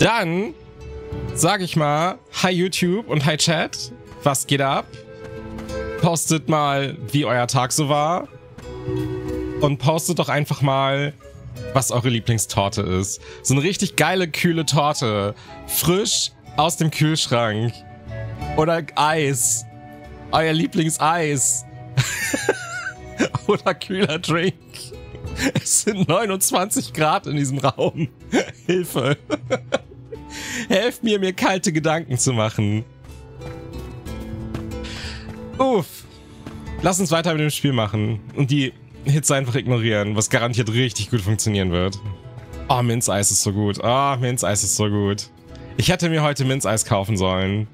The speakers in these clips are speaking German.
Dann sag ich mal, hi YouTube und hi Chat. Was geht ab? Postet mal, wie euer Tag so war. Und postet doch einfach mal, was eure Lieblingstorte ist. So eine richtig geile, kühle Torte. Frisch aus dem Kühlschrank. Oder Eis. Euer Lieblingseis. Oder kühler Drink. Es sind 29 Grad in diesem Raum. Hilfe. Helft mir, mir kalte Gedanken zu machen. Uff. Lass uns weiter mit dem Spiel machen. Und die Hits einfach ignorieren, was garantiert richtig gut funktionieren wird. Oh, Minzeis ist so gut. Oh, Minzeis ist so gut. Ich hätte mir heute Minzeis kaufen sollen.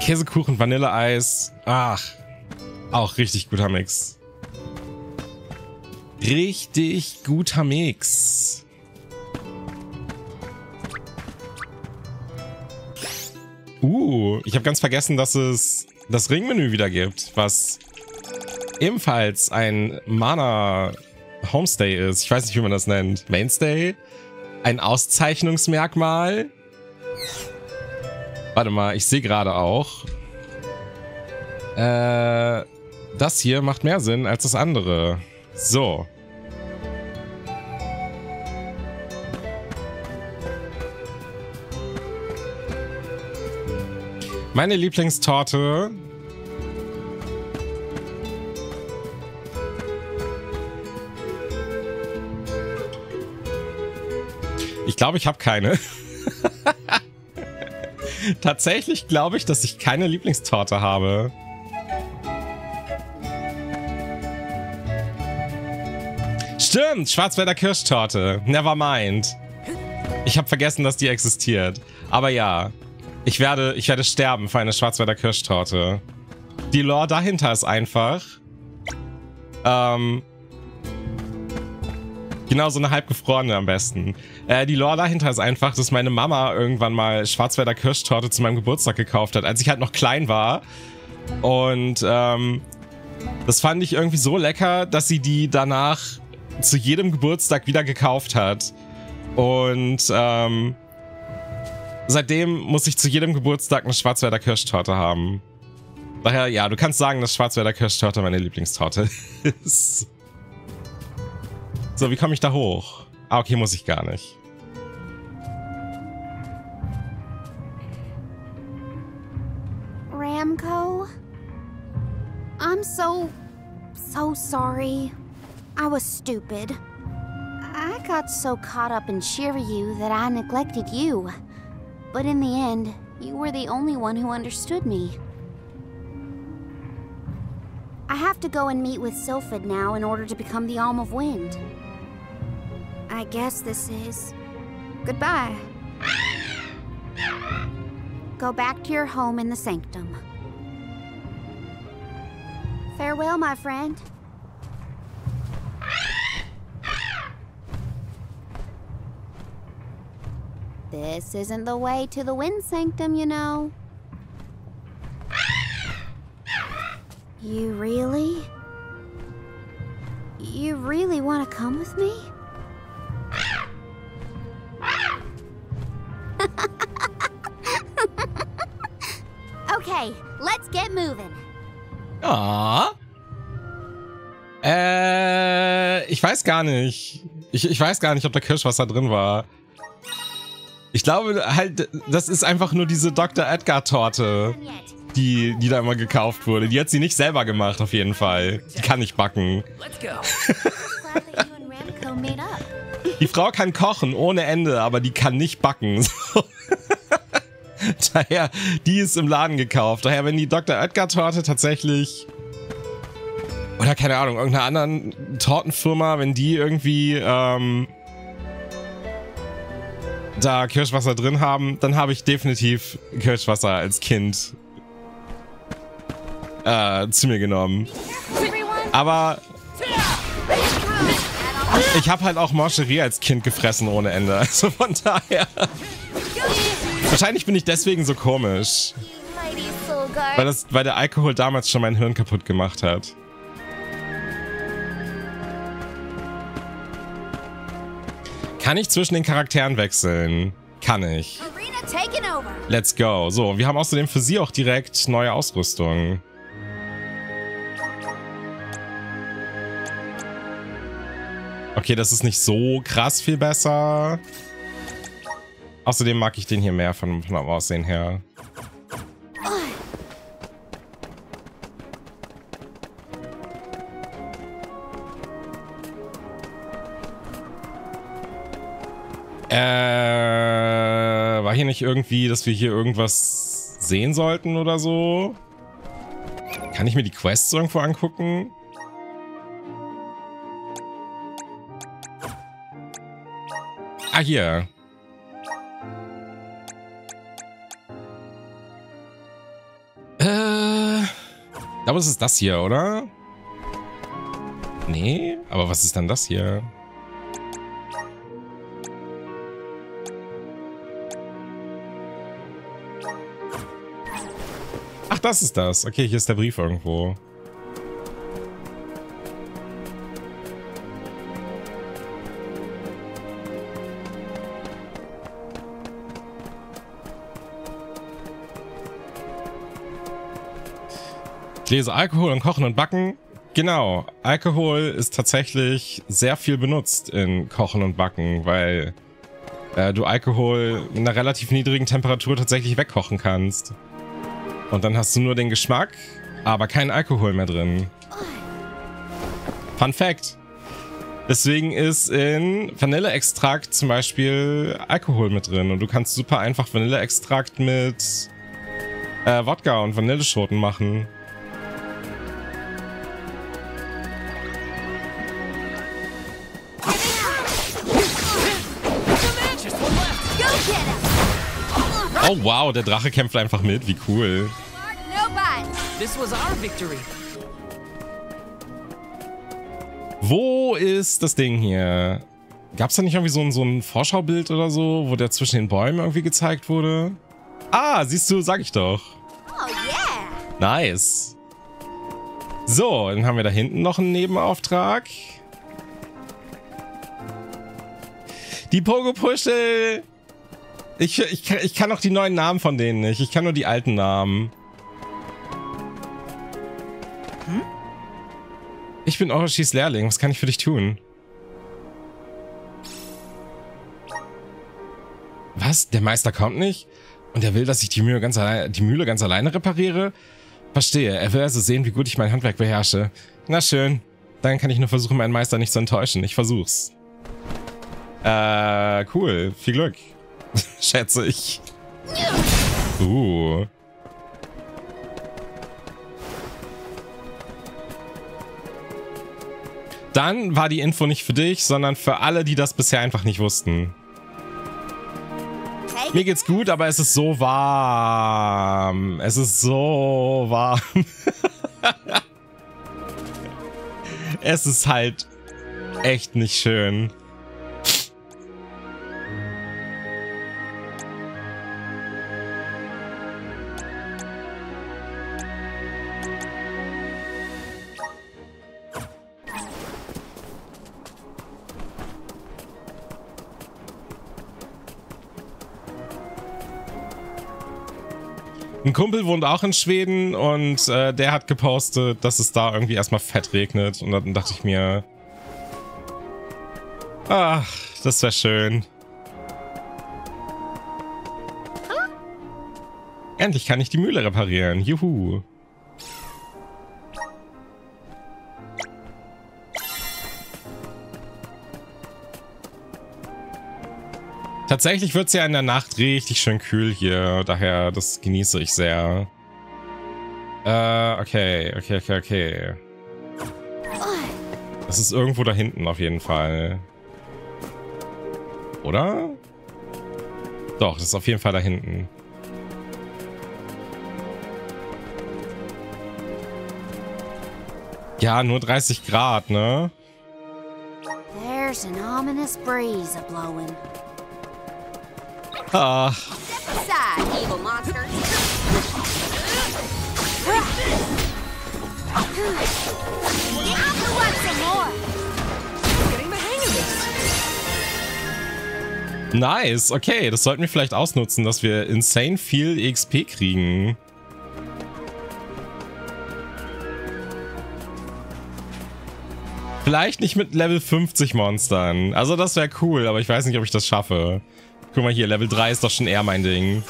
Käsekuchen, Vanilleeis. Ach, auch richtig guter Mix. Richtig guter Mix. Uh, ich habe ganz vergessen, dass es das Ringmenü wieder gibt, was ebenfalls ein Mana Homestay ist. Ich weiß nicht, wie man das nennt. Mainstay? Ein Auszeichnungsmerkmal? Warte mal, ich sehe gerade auch. Äh, das hier macht mehr Sinn als das andere. So. Meine Lieblingstorte. Ich glaube, ich habe keine. Tatsächlich glaube ich, dass ich keine Lieblingstorte habe. Stimmt, Schwarzwälder Kirschtorte. Never mind. Ich habe vergessen, dass die existiert. Aber ja, ich werde, ich werde sterben für eine Schwarzwälder Kirschtorte. Die Lore dahinter ist einfach... Ähm... Genau, so eine halbgefrorene am besten. Äh, die Lore dahinter ist einfach, dass meine Mama irgendwann mal Schwarzwälder Kirschtorte zu meinem Geburtstag gekauft hat, als ich halt noch klein war. Und ähm, das fand ich irgendwie so lecker, dass sie die danach zu jedem Geburtstag wieder gekauft hat. Und ähm, seitdem muss ich zu jedem Geburtstag eine Schwarzwälder Kirschtorte haben. Daher, ja, du kannst sagen, dass Schwarzwälder Kirschtorte meine Lieblingstorte ist. So, wie komme ich da hoch? Ah, okay, muss ich gar nicht. Ramco? I'm so, so sorry. I was stupid. I got so caught up in Shiryu that I neglected you. But in the end, you were the only one who understood me. I have to go and meet with Sylphid now in order to become the Alm of Wind. I guess this is... goodbye. Go back to your home in the Sanctum. Farewell, my friend. This isn't the way to the Wind Sanctum, you know. You really? You really want to come with me? okay, let's get moving. Ah. Äh, ich weiß gar nicht. Ich, ich weiß gar nicht, ob da Kirschwasser drin war. Ich glaube halt, das ist einfach nur diese Dr. Edgar Torte, die, die da immer gekauft wurde. Die hat sie nicht selber gemacht, auf jeden Fall. Die kann nicht backen. Die Frau kann kochen ohne Ende, aber die kann nicht backen. Daher, die ist im Laden gekauft. Daher, wenn die Dr. Edgar Torte tatsächlich oder keine Ahnung, irgendeiner anderen Tortenfirma, wenn die irgendwie ähm, da Kirschwasser drin haben, dann habe ich definitiv Kirschwasser als Kind äh, zu mir genommen. Aber ich habe halt auch Mancherie als Kind gefressen ohne Ende. Also von daher. Wahrscheinlich bin ich deswegen so komisch. Weil, das, weil der Alkohol damals schon mein Hirn kaputt gemacht hat. Kann ich zwischen den Charakteren wechseln? Kann ich. Let's go. So, wir haben außerdem für sie auch direkt neue Ausrüstung. Okay, das ist nicht so krass viel besser. Außerdem mag ich den hier mehr von, von dem Aussehen her. Äh, war hier nicht irgendwie, dass wir hier irgendwas sehen sollten oder so? Kann ich mir die Quests irgendwo angucken? Ah, hier. Äh, ich glaube, es ist das hier, oder? Nee, aber was ist dann das hier? Das ist das. Okay, hier ist der Brief irgendwo. Ich lese Alkohol und Kochen und Backen. Genau, Alkohol ist tatsächlich sehr viel benutzt in Kochen und Backen, weil äh, du Alkohol mit einer relativ niedrigen Temperatur tatsächlich wegkochen kannst. Und dann hast du nur den Geschmack, aber kein Alkohol mehr drin. Fun Fact. Deswegen ist in Vanilleextrakt zum Beispiel Alkohol mit drin. Und du kannst super einfach Vanilleextrakt mit äh, Wodka und Vanilleschoten machen. Oh wow, der Drache kämpft einfach mit. Wie cool. Wo ist das Ding hier? Gab es da nicht irgendwie so ein, so ein Vorschaubild oder so, wo der zwischen den Bäumen irgendwie gezeigt wurde? Ah, siehst du, sag ich doch. Oh yeah. Nice. So, dann haben wir da hinten noch einen Nebenauftrag. Die Pogo-Puschel ich, ich, ich kann auch die neuen Namen von denen nicht. Ich kann nur die alten Namen. Hm? Ich bin Orochis Lehrling. Was kann ich für dich tun? Was? Der Meister kommt nicht? Und er will, dass ich die Mühle ganz, alleine, die Mühle ganz alleine repariere? Verstehe. Er will also sehen, wie gut ich mein Handwerk beherrsche. Na schön. Dann kann ich nur versuchen, meinen Meister nicht zu enttäuschen. Ich versuch's. Äh, cool. Viel Glück. Schätze ich. Uh. Dann war die Info nicht für dich, sondern für alle, die das bisher einfach nicht wussten. Mir geht's gut, aber es ist so warm. Es ist so warm. es ist halt echt nicht schön. Ein Kumpel wohnt auch in Schweden und äh, der hat gepostet, dass es da irgendwie erstmal fett regnet. Und dann dachte ich mir, ach, das wäre schön. Endlich kann ich die Mühle reparieren. Juhu. Tatsächlich wird es ja in der Nacht richtig schön kühl hier. Daher, das genieße ich sehr. Äh, okay, okay, okay, okay. Das ist irgendwo da hinten auf jeden Fall. Oder? Doch, das ist auf jeden Fall da hinten. Ja, nur 30 Grad, ne? There's an ominous breeze a-blowing. Nice, okay, das sollten wir vielleicht ausnutzen, dass wir insane viel EXP kriegen. Vielleicht nicht mit Level 50 Monstern. Also das wäre cool, aber ich weiß nicht, ob ich das schaffe. Guck mal hier, Level 3 ist doch schon eher mein Ding.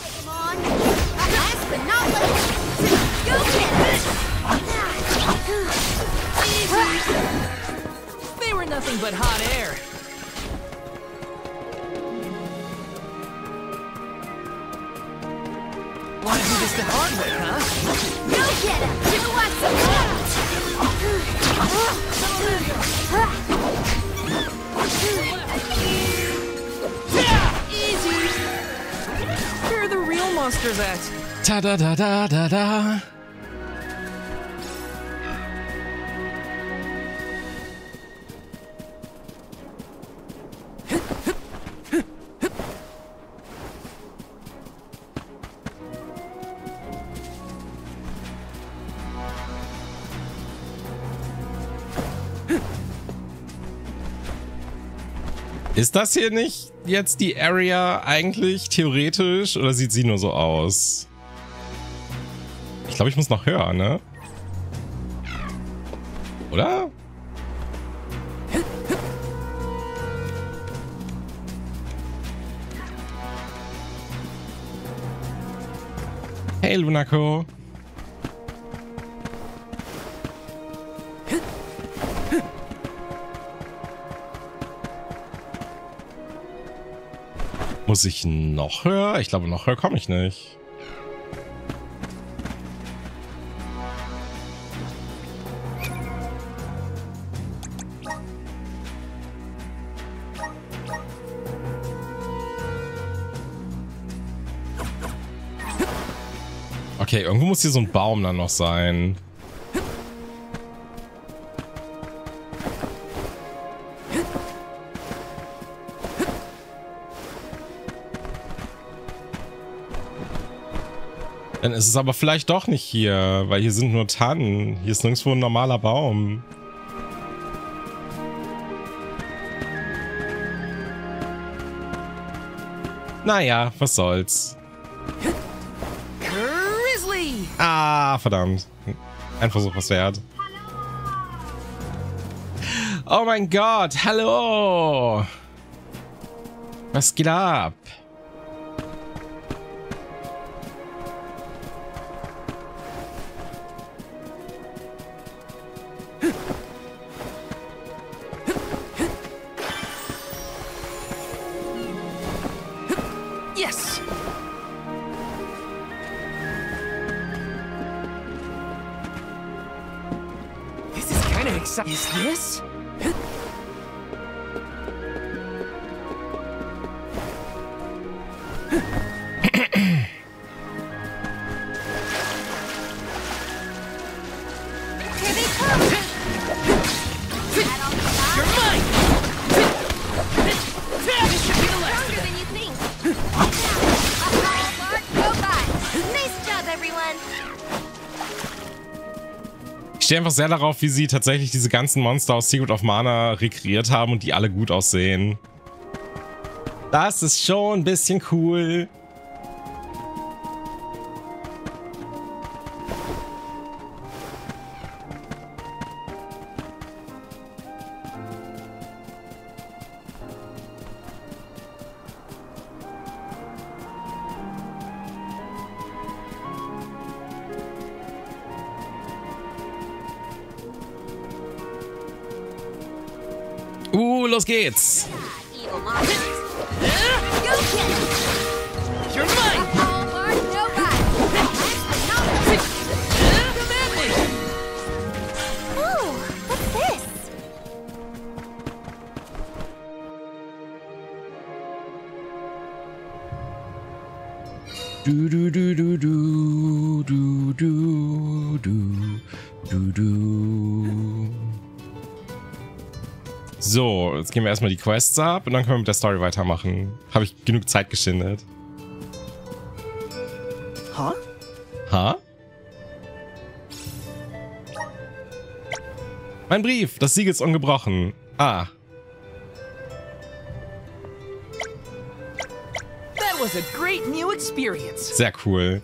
Wanna do this the hard way, monsters at? Ta da da da da da. Ist das hier nicht jetzt die Area eigentlich theoretisch oder sieht sie nur so aus? Ich glaube, ich muss noch höher, ne? Oder? Hey, Lunako. Muss ich noch höher? Ich glaube, noch höher komme ich nicht. Okay, irgendwo muss hier so ein Baum dann noch sein. Dann ist es aber vielleicht doch nicht hier, weil hier sind nur Tannen. Hier ist nirgendwo ein normaler Baum. Naja, was soll's. Grizzly! Ah, verdammt. Ein Versuch was wert. Oh mein Gott, hallo! Was geht ab? Yes! This is kind of exciting. Is this? Stehe einfach sehr darauf, wie sie tatsächlich diese ganzen Monster aus Secret of Mana rekreiert haben und die alle gut aussehen. Das ist schon ein bisschen cool. Du du du du du du du du du du so, jetzt gehen wir erstmal die Quests ab und dann können wir mit der Story weitermachen. Habe ich genug Zeit geschindet. Ha? Ha? Mein Brief, das Siegel ist ungebrochen. Ah. Sehr cool.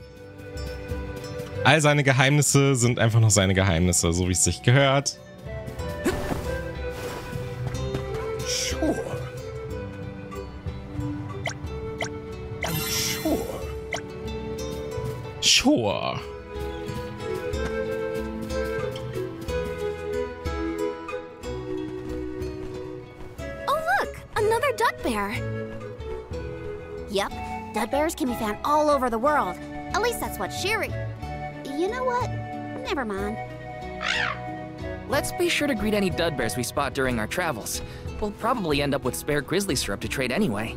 All seine Geheimnisse sind einfach noch seine Geheimnisse, so wie es sich gehört. Over the world. At least that's what Sherry. You know what? Never mind. Let's be sure to greet any dud bears we spot during our travels. We'll probably end up with spare grizzly syrup to trade anyway.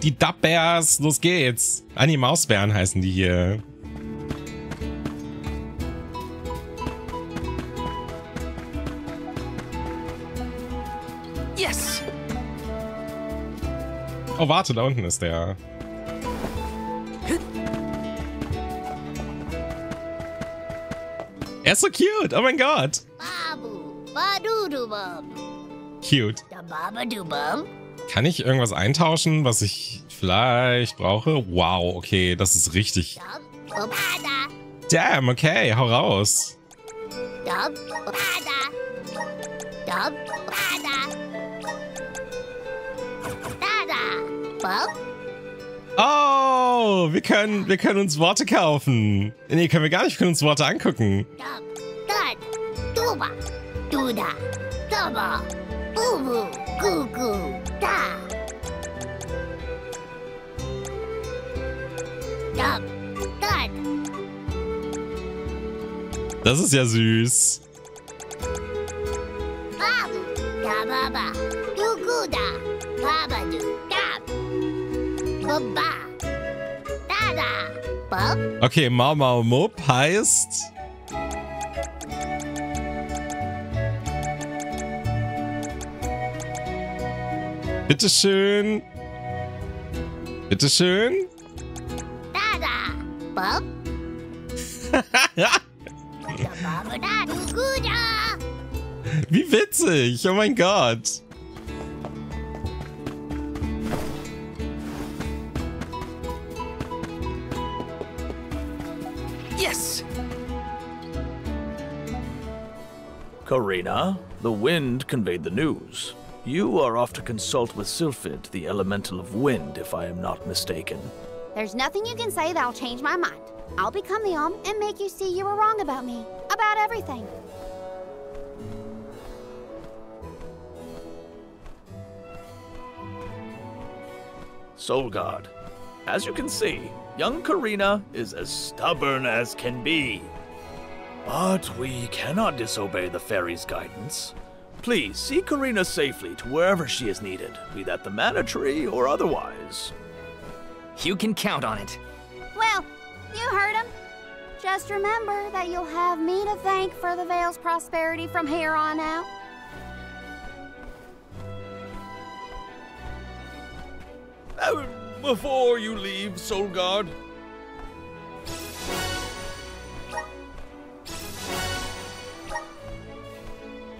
Die Dubbears, los geht's. Ah, die Mausbären heißen die hier. Oh, warte, da unten ist der. Er ist so cute. Oh mein Gott. Cute. Kann ich irgendwas eintauschen, was ich vielleicht brauche? Wow, okay, das ist richtig. Damn, okay, hau raus. Oh, wir können, wir können uns Worte kaufen. Nee, können wir gar nicht. Wir können uns Worte angucken. Das ist ja süß. Baba, baba du dab, baba, Okay, Mau Mau Mup heißt... Bitteschön. Bitteschön. dada, guda. Wie witzig. Oh mein Gott. Karina, the wind conveyed the news. You are off to consult with Sylphid, the elemental of wind, if I am not mistaken. There's nothing you can say that'll change my mind. I'll become the Om and make you see you were wrong about me. About everything. Soul God, as you can see, young Karina is as stubborn as can be. But we cannot disobey the fairy's guidance. Please see Karina safely to wherever she is needed, be that the mana tree or otherwise. You can count on it. Well, you heard him. Just remember that you'll have me to thank for the Vale's prosperity from here on out. Uh, before you leave, Soul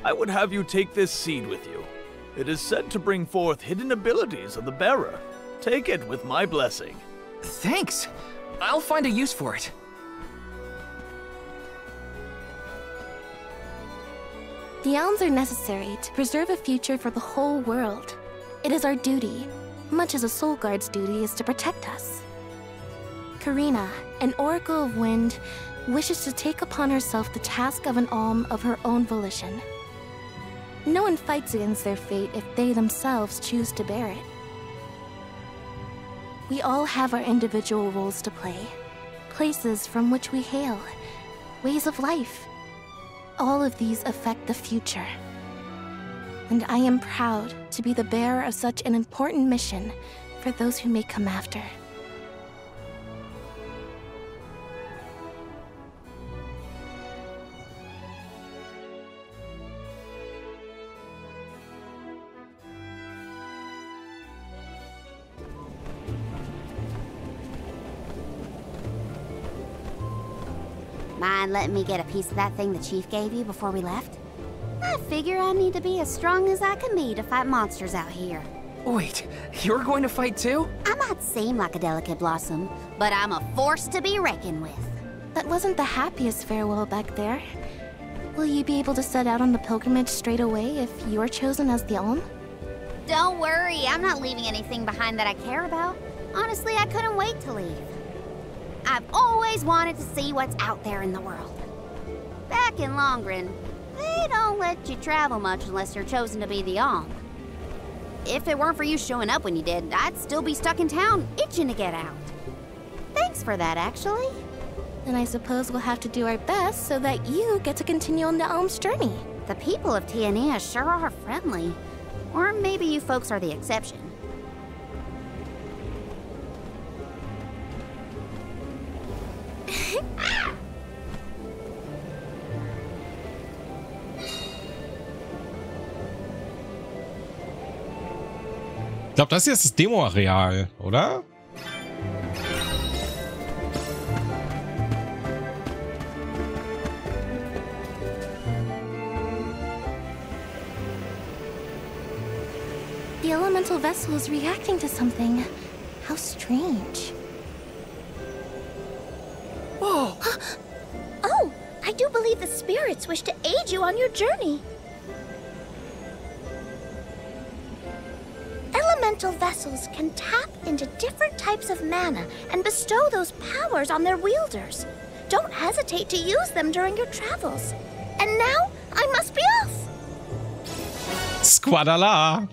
I would have you take this seed with you. It is said to bring forth hidden abilities of the bearer. Take it with my blessing. Thanks! I'll find a use for it. The elms are necessary to preserve a future for the whole world. It is our duty, much as a soul guard's duty is to protect us. Karina, an oracle of wind, wishes to take upon herself the task of an alm of her own volition. No one fights against their fate if they themselves choose to bear it. We all have our individual roles to play, places from which we hail, ways of life. All of these affect the future. And I am proud to be the bearer of such an important mission for those who may come after. Mind letting me get a piece of that thing the chief gave you before we left? I figure I need to be as strong as I can be to fight monsters out here. Wait, you're going to fight too? I might seem like a delicate blossom, but I'm a force to be reckoned with. That wasn't the happiest farewell back there. Will you be able to set out on the pilgrimage straight away if you're chosen as the Alm? Don't worry, I'm not leaving anything behind that I care about. Honestly, I couldn't wait to leave. I've always wanted to see what's out there in the world. Back in Longren, they don't let you travel much unless you're chosen to be the Alm. If it weren't for you showing up when you did, I'd still be stuck in town, itching to get out. Thanks for that, actually. Then I suppose we'll have to do our best so that you get to continue on the Alm's journey. The people of Tiania sure are friendly. Or maybe you folks are the exception. Glaube, das hier ist das Demo-Areal, oder? The elemental vessel is reacting to something. How strange. Whoa! Oh, I do believe the spirits wish to aid you on your journey. Elemental vessels can tap into different types of mana and bestow those powers on their wielders. Don't hesitate to use them during your travels. And now, I must be off! Squadala!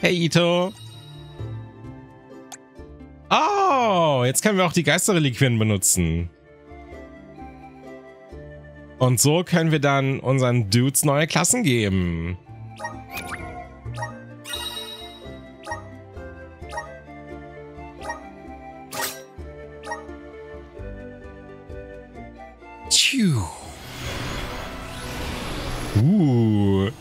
Hey, Ito! Oh, jetzt können wir auch die Geisterreliquien benutzen. Und so können wir dann unseren Dudes neue Klassen geben. Ooh.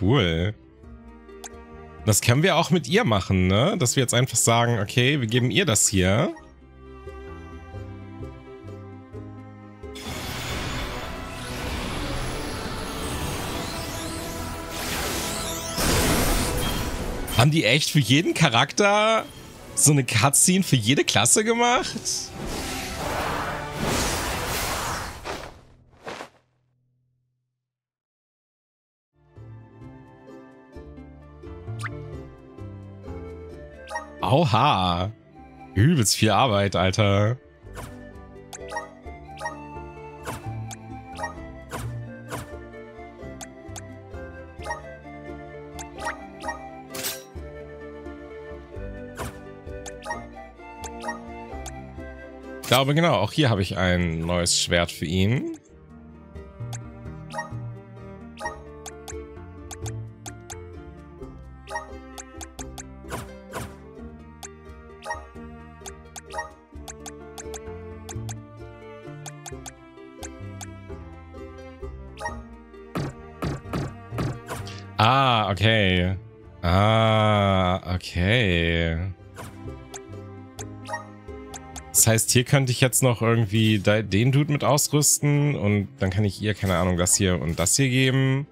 Cool. Das können wir auch mit ihr machen, ne? Dass wir jetzt einfach sagen, okay, wir geben ihr das hier. Haben die echt für jeden Charakter so eine Cutscene für jede Klasse gemacht? Oha. Übelst viel Arbeit, Alter. Ich glaube, genau, auch hier habe ich ein neues Schwert für ihn. Heißt, hier könnte ich jetzt noch irgendwie den Dude mit ausrüsten und dann kann ich ihr, keine Ahnung, das hier und das hier geben.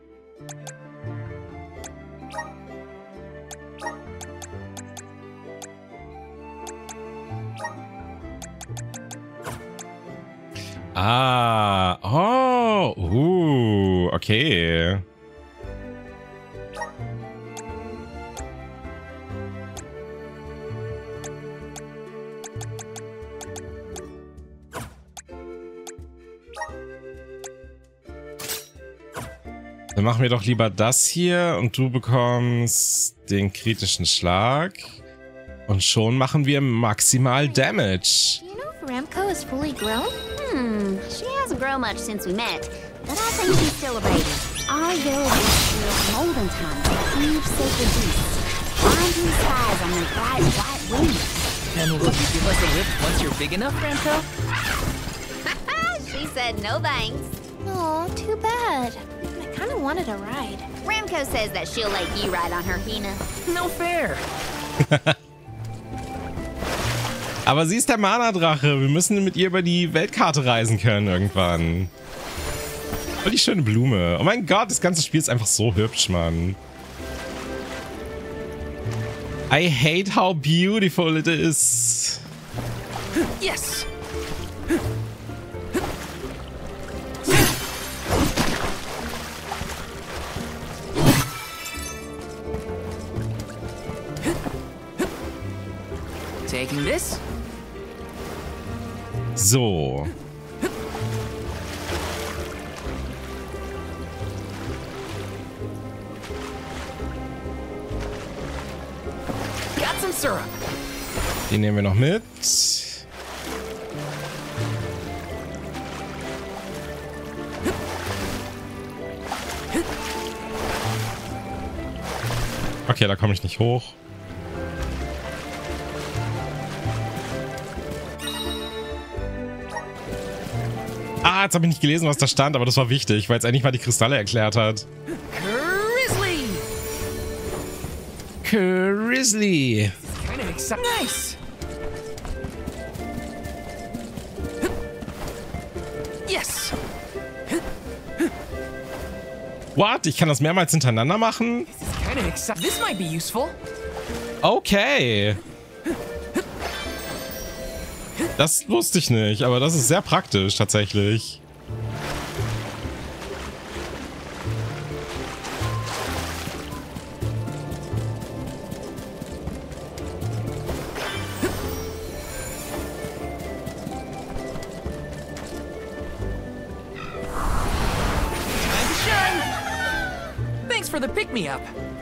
Dann machen wir doch lieber das hier und du bekommst den kritischen Schlag. Und schon machen wir maximal Damage. Do you know if Ramco is fully grown? Hmm, she hasn't grown much since we met, but I think she's still a baby. Our village is times, a huge sacred beast. Through the skies on their bright white wings. And will you give us a lift once you're big enough, Ramco? she said no thanks. Oh, too bad. I kind of wanted a ride. Ramco says that she'll let you ride on her, Hina. No fair. Aber sie ist der Mana-Drache. Wir müssen mit ihr über die Weltkarte reisen können irgendwann. Voll die schöne Blume. Oh mein Gott, das ganze Spiel ist einfach so hübsch, Mann. I hate how beautiful it is. Yes! This? So. Den nehmen wir noch mit. Okay, da komme ich nicht hoch. Ah, jetzt habe ich nicht gelesen, was da stand, aber das war wichtig, weil es endlich mal die Kristalle erklärt hat. Grizzly! Grizzly. Nice! Yes! What? Ich kann das mehrmals hintereinander machen? This Das wusste ich nicht, aber das ist sehr praktisch tatsächlich.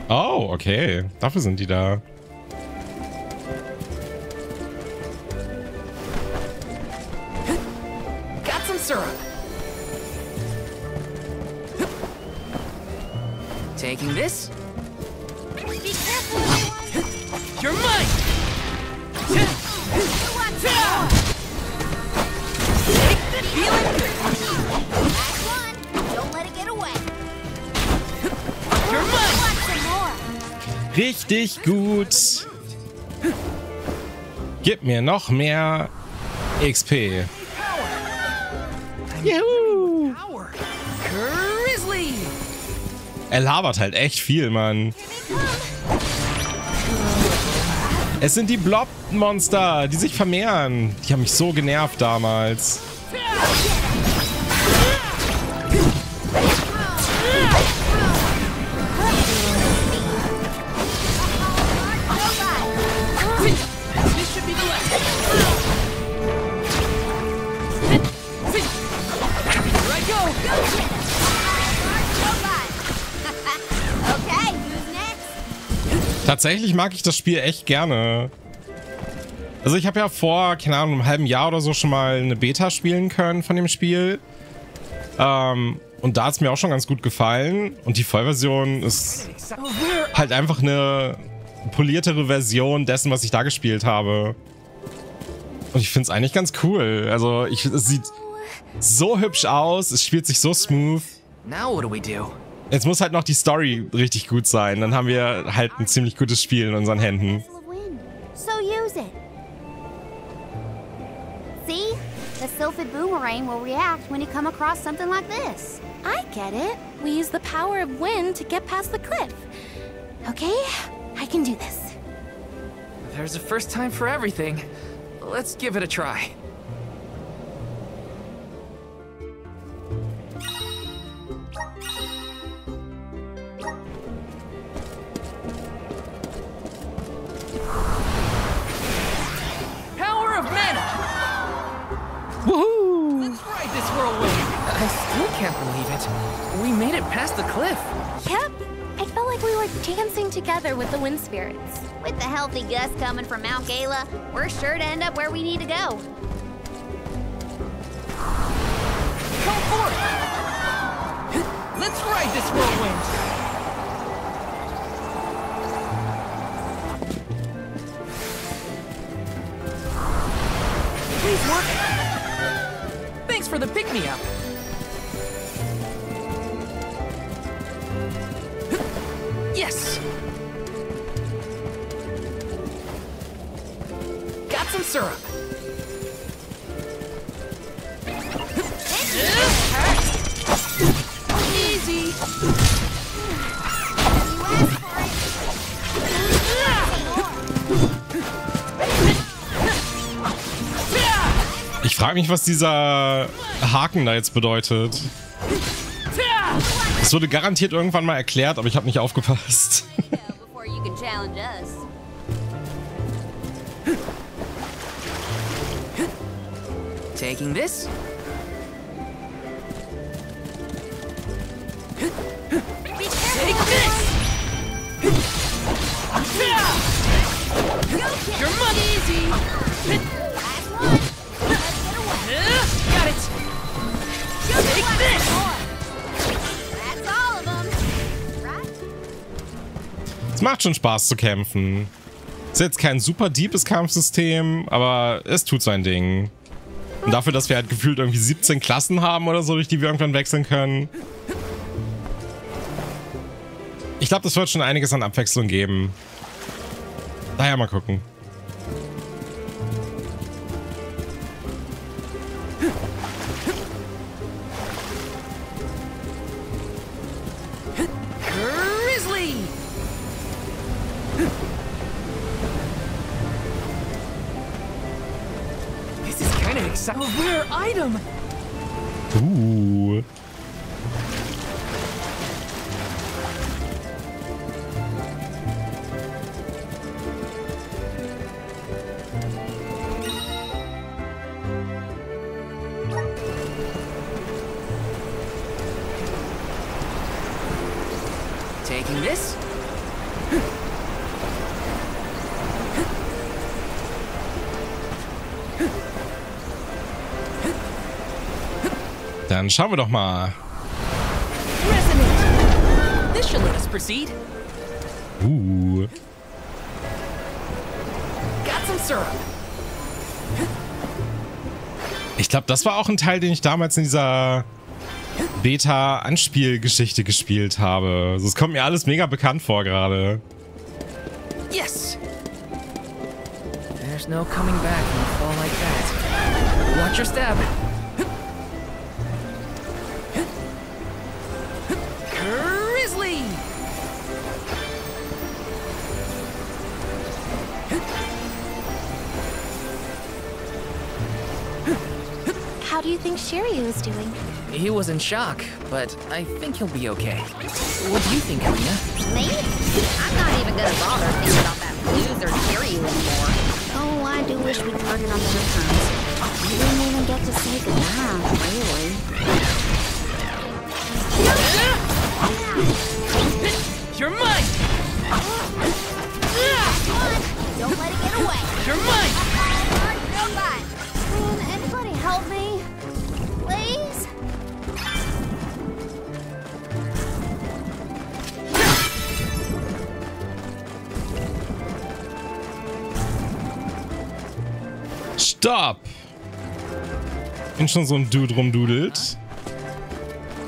Oh, okay. Dafür sind die da. Taking this. Be careful, everyone. You're mine! Last one. Don't let it get away. You're mine! Want some more? Richtig gut. Gib mir noch mehr XP. Juhu. Er labert halt echt viel, Mann. Es sind die Blob-Monster, die sich vermehren. Die haben mich so genervt damals. Tatsächlich mag ich das Spiel echt gerne. Also ich habe ja vor, keine Ahnung, einem halben Jahr oder so schon mal eine Beta spielen können von dem Spiel. Ähm, und da hat es mir auch schon ganz gut gefallen. Und die Vollversion ist halt einfach eine poliertere Version dessen, was ich da gespielt habe. Und ich finde es eigentlich ganz cool. Also ich, es sieht so hübsch aus, es spielt sich so smooth. Now what do we do? Jetzt muss halt noch die Story richtig gut sein. Dann haben wir halt ein ziemlich gutes Spiel in unseren Händen. Full of wind. So use it. See? The Sylphid Boomerang will react when you come across something like this. I get it. We use the power of wind to get past the cliff. Okay, I can do this. There's a first time for everything. Let's give it a try. This whirlwind! I still can't believe it. We made it past the cliff. Yep, I felt like we were dancing together with the wind spirits. With the healthy gust coming from Mount Gala, we're sure to end up where we need to go. Come forth! Let's ride this whirlwind! Please work! For the pick-me-up! Yes! Got some syrup! Easy! Ich frage mich, was dieser Haken da jetzt bedeutet. Es wurde garantiert irgendwann mal erklärt, aber ich habe nicht aufgepasst. Taking this. Take this! Your money easy! Es macht schon Spaß zu kämpfen. Ist jetzt kein super deepes Kampfsystem, aber es tut sein Ding. Und dafür, dass wir halt gefühlt irgendwie 17 Klassen haben oder so, durch die wir irgendwann wechseln können. Ich glaube, das wird schon einiges an Abwechslung geben. Daher mal gucken. A rare item! Uh. Dann schauen wir doch mal. Uh. Ich glaube, das war auch ein Teil, den ich damals in dieser Beta-Anspielgeschichte gespielt habe. Also, es kommt mir alles mega bekannt vor gerade. Yes! There's no coming back from a fall like that. Watch your step. Think Shiryu is doing? He was in shock, but I think he'll be okay. What do you think, Alina? Me? I'm not even gonna bother thinking about that loser Kiryu anymore. Oh, I do wish we'd parted on better terms. We didn't even get to say goodbye, really. You're mine! Don't let it get away. You're mine! Stopp! Bin schon so ein Dude rumdudelt.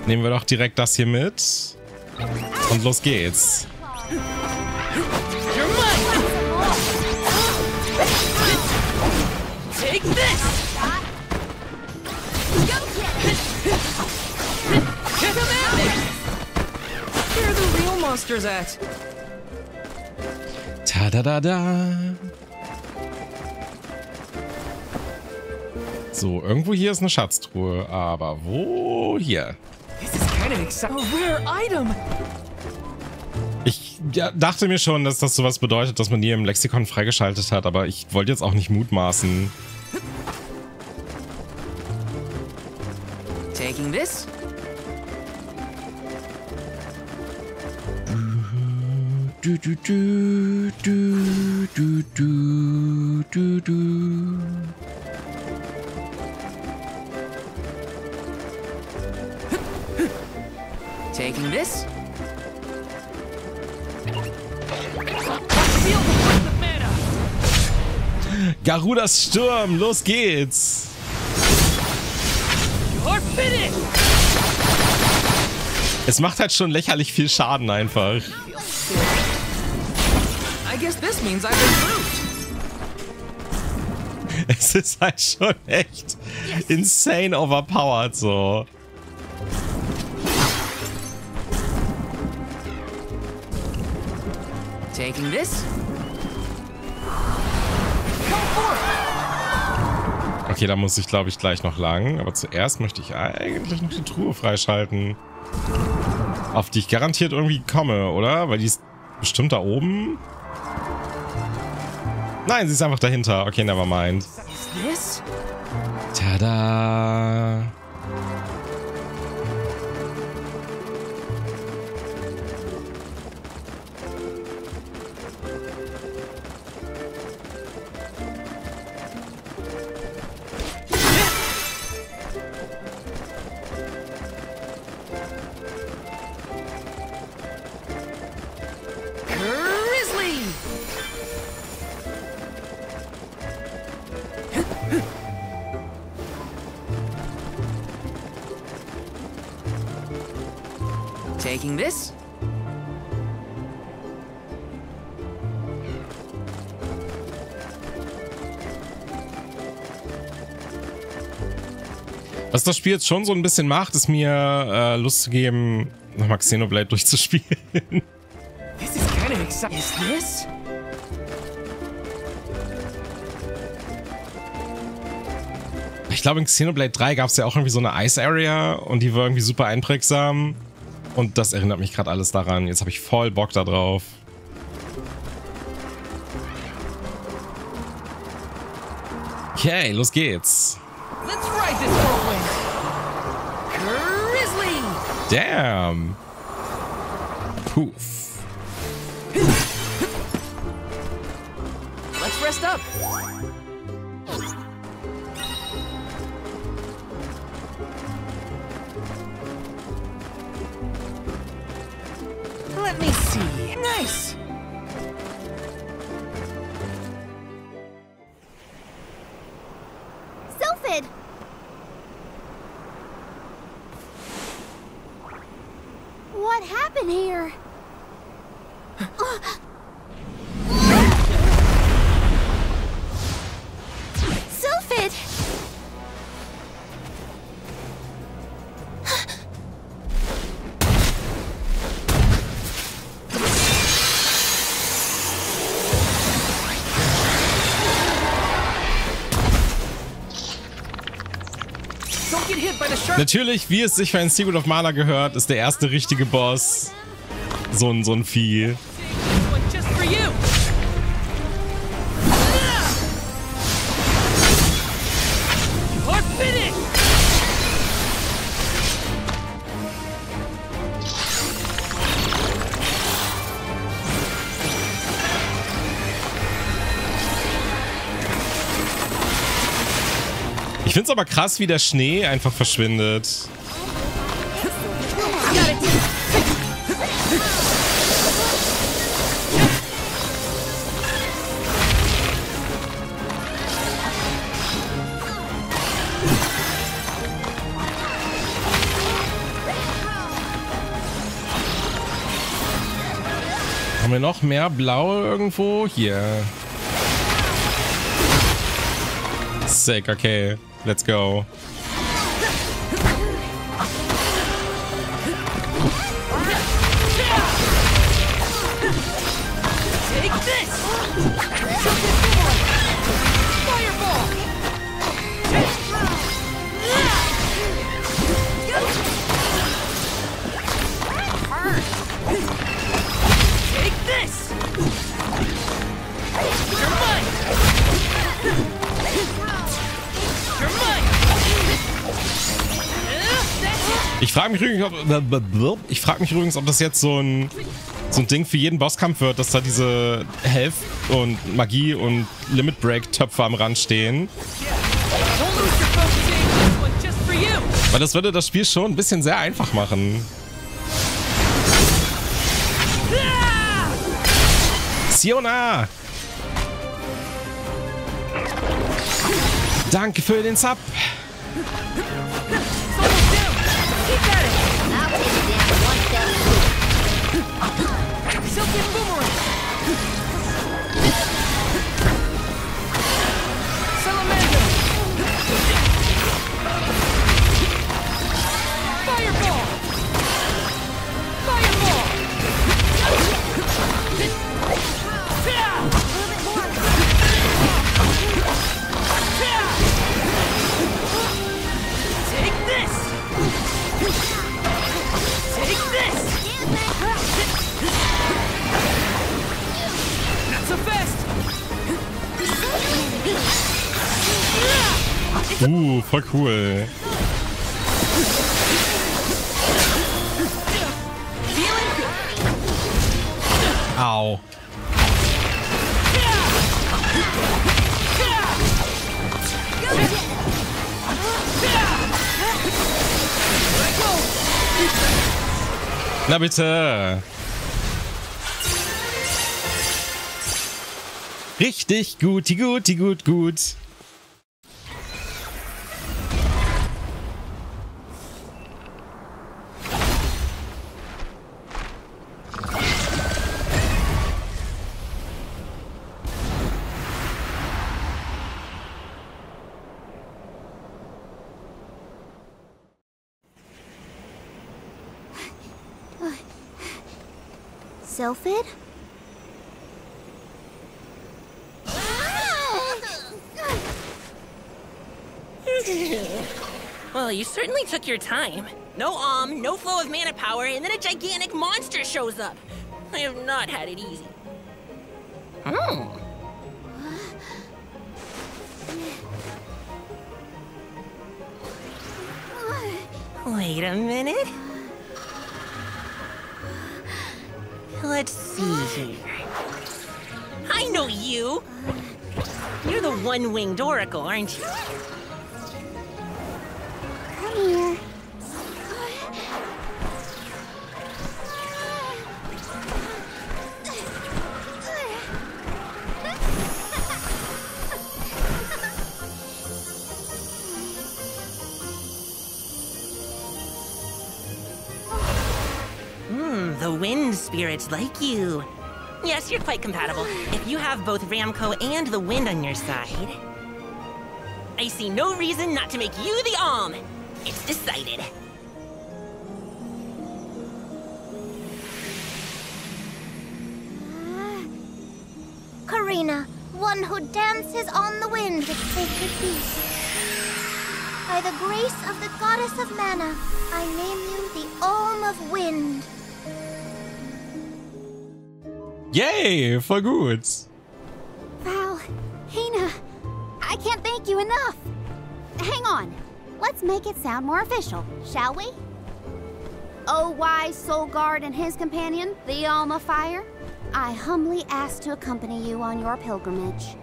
Nehmen wir doch direkt das hier mit. Und los geht's. You're So, irgendwo hier ist eine Schatztruhe. Aber wo? Hier. This is kind of exciting. A rare item! Ich ja, dachte mir schon, dass das sowas bedeutet, dass man die im Lexikon freigeschaltet hat, aber ich wollte jetzt auch nicht mutmaßen. Taking this? Du, du, du, du, du, du, du, du. Mana. Garudas Sturm, los geht's! Es macht halt schon lächerlich viel Schaden einfach. Es ist halt schon echt insane overpowered so. Taking this. Okay, da muss ich glaube ich gleich noch lang. Aber zuerst möchte ich eigentlich noch die Truhe freischalten. Auf die ich garantiert irgendwie komme, oder? Weil die ist bestimmt da oben. Nein, sie ist einfach dahinter. Okay, never mind. Is this? Tada! Taking this. Was das Spiel jetzt schon so ein bisschen macht, ist mir äh, Lust zu geben, nochmal Xenoblade durchzuspielen. This is kind of exciting. Is this? Ich glaube, in Xenoblade 3 gab es ja auch irgendwie so eine Ice Area und die war irgendwie super einprägsam. Und das erinnert mich gerade alles daran. Jetzt habe ich voll Bock da drauf. Okay, los geht's. Let's ride this whirlwind. Grizzly! Damn. Poof. Let's rest up. What happened here? Sylphid! Natürlich, wie es sich für ein Secret of Mana gehört, ist der erste richtige Boss so ein, so ein Vieh. Ich find's aber krass, wie der Schnee einfach verschwindet. Haben wir noch mehr blaue irgendwo? Hier. Sick, okay. Let's go. Ich frage mich übrigens, ob, frag mich übrigens, ob das jetzt so ein, so ein Ding für jeden Bosskampf wird, dass da diese Health und Magie und Limit Break Töpfe am Rand stehen. Weil das würde das Spiel schon ein bisschen sehr einfach machen. Siona! Danke für den Sub. 신부 voll cool. Au. Na bitte. Richtig gut, gut, gut, gut. Took your time. No um, no flow of mana power, and then a gigantic monster shows up. I have not had it easy. Hmm. Wait a minute. Let's see here. I know you! You're the one-winged oracle, aren't you? Come here. Hmm, the wind spirits like you. Yes, you're quite compatible. If you have both Ramco and the wind on your side. I see no reason not to make you the Alm. It's decided. Ah. Karina, one who dances on the wind with sacred peace. By the grace of the goddess of mana, I name you the Olm of Wind. Yay, voll gut. Val, Hina, I can't thank you enough. Hang on. Let's make it sound more official, shall we? Oh, wise Soul Guard and his companion, the Alma Fire, I humbly ask to accompany you on your pilgrimage.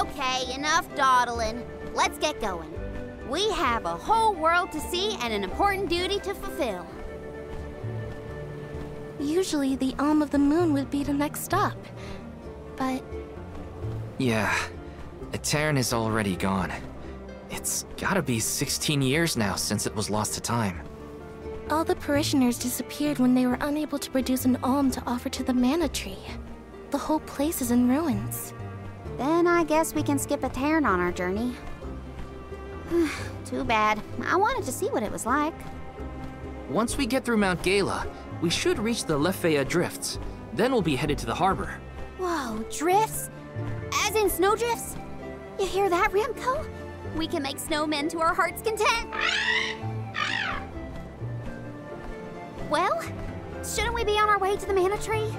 Okay, enough dawdling. Let's get going. We have a whole world to see and an important duty to fulfill. Usually, the Alm of the Moon would be the next stop. But Yeah, Etern is already gone. It's gotta be 16 years now since it was lost to time. all the parishioners disappeared when they were unable to produce an alm to offer to the mana tree. The whole place is in ruins. Then I guess we can skip a Terran on our journey. Too bad. I wanted to see what it was like. Once we get through Mount Gala, we should reach the Lefeya Drifts. Then we'll be headed to the harbor. Whoa, drifts? As in snowdrifts? You hear that, Remco? We can make snowmen to our heart's content. Well, shouldn't we be on our way to the mana tree?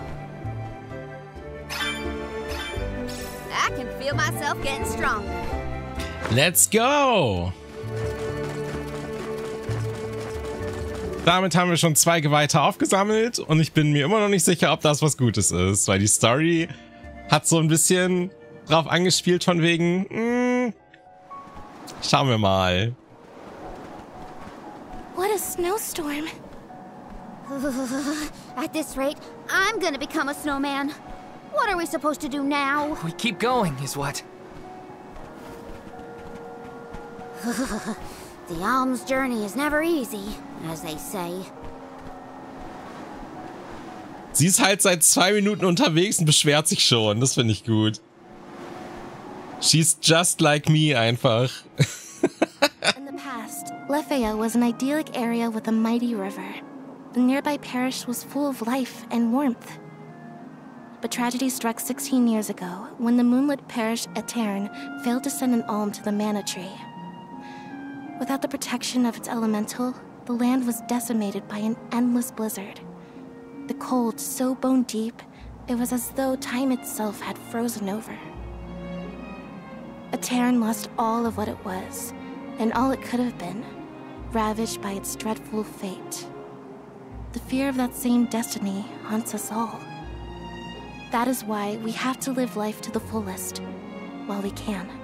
I can feel myself getting stronger. Let's go! Damit haben wir schon zwei Geweihte aufgesammelt und ich bin mir immer noch nicht sicher, ob das was Gutes ist, weil die Story hat so ein bisschen drauf angespielt von wegen, hm, schauen wir mal. What a snowstorm. At this rate, I'm gonna become a snowman. What are we supposed to do now? We keep going, is what? The alm's journey is never easy, as they say. Sie ist halt seit zwei Minuten unterwegs und beschwert sich schon. Das finde ich gut. She's just like me einfach. In the past, Lefaya was an idyllic area with a mighty river. The nearby parish was full of life and warmth. But tragedy struck 16 years ago when the moonlit parish Etern failed to send an alm to the mana tree. Without the protection of its elemental, the land was decimated by an endless blizzard. The cold so bone deep, it was as though time itself had frozen over. Etern lost all of what it was, and all it could have been, ravaged by its dreadful fate. The fear of that same destiny haunts us all. That is why we have to live life to the fullest while we can.